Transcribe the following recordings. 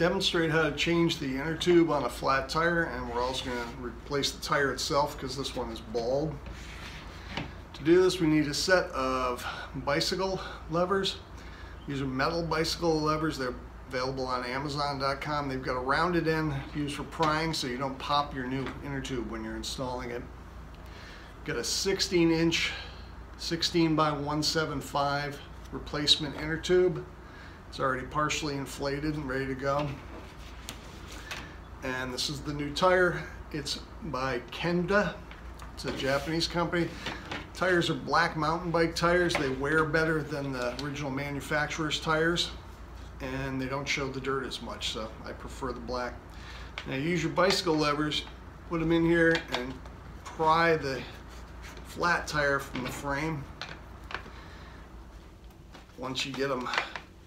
demonstrate how to change the inner tube on a flat tire and we're also going to replace the tire itself because this one is bald. To do this we need a set of bicycle levers. These are metal bicycle levers. They're available on Amazon.com. They've got a rounded end used for prying so you don't pop your new inner tube when you're installing it. Got a 16 inch 16 by 175 replacement inner tube. It's already partially inflated and ready to go. And this is the new tire. It's by Kenda. It's a Japanese company. Tires are black mountain bike tires. They wear better than the original manufacturer's tires and they don't show the dirt as much, so I prefer the black. Now use your bicycle levers, put them in here and pry the flat tire from the frame. Once you get them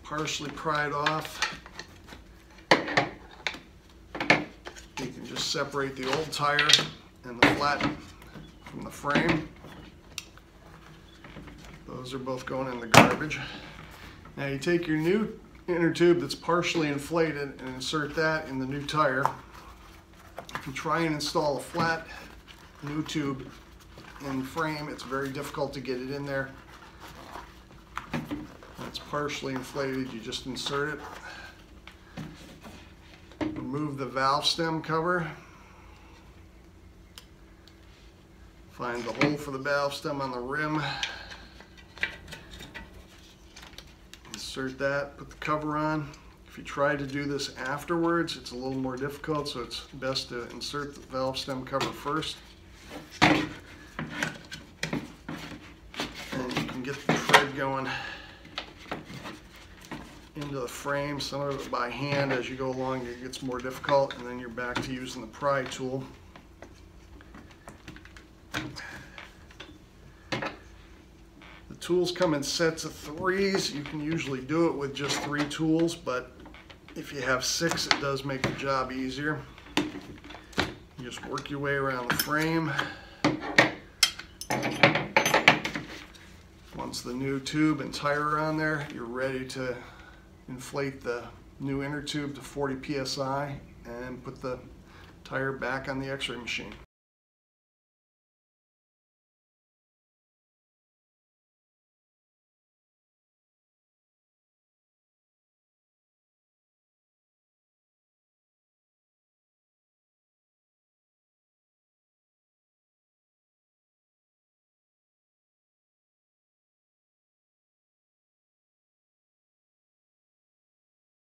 partially pried off, you can just separate the old tire and the flat from the frame. Those are both going in the garbage. Now you take your new inner tube that's partially inflated and insert that in the new tire. If you try and install a flat new tube in frame, it's very difficult to get it in there. It's partially inflated, you just insert it. Remove the valve stem cover. Find the hole for the valve stem on the rim. insert that, put the cover on. If you try to do this afterwards, it's a little more difficult, so it's best to insert the valve stem cover first. And you can get the thread going into the frame. Some of it by hand as you go along, it gets more difficult, and then you're back to using the pry tool. The tools come in sets of threes. You can usually do it with just three tools, but if you have six, it does make the job easier. You just work your way around the frame. Once the new tube and tire are on there, you're ready to inflate the new inner tube to 40 psi and put the tire back on the x-ray machine.